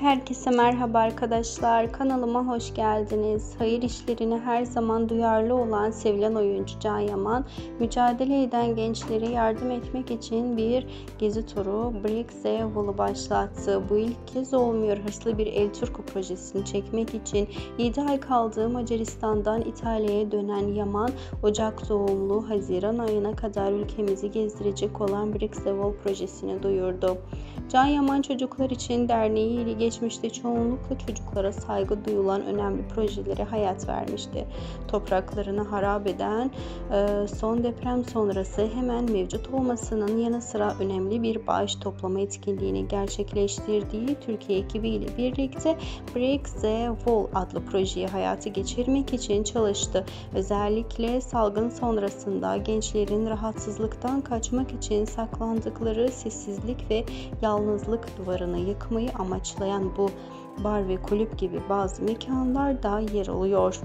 Herkese merhaba arkadaşlar. Kanalıma hoş geldiniz. Hayır işlerine her zaman duyarlı olan sevilen oyuncu Can Yaman, mücadele eden gençlere yardım etmek için bir gezi turu Brixeville'ı başlattı. Bu ilk kez olmuyor. Hırslı bir El Turco projesini çekmek için 7 ay kaldığı Macaristan'dan İtalya'ya dönen Yaman, Ocak doğumlu Haziran ayına kadar ülkemizi gezdirecek olan Brixeville projesini duyurdu. Can Yaman Çocuklar için derneği ile geçmişte çoğunlukla çocuklara saygı duyulan önemli projelere hayat vermişti. Topraklarını harap eden e, son deprem sonrası hemen mevcut olmasının yanı sıra önemli bir bağış toplama etkinliğini gerçekleştirdiği Türkiye ekibiyle birlikte Break the Wall adlı projeyi hayata geçirmek için çalıştı. Özellikle salgın sonrasında gençlerin rahatsızlıktan kaçmak için saklandıkları sessizlik ve yalnızlık duvarını yıkmayı amaçlayan bu bar ve kulüp gibi bazı mekanlar da yer alıyor.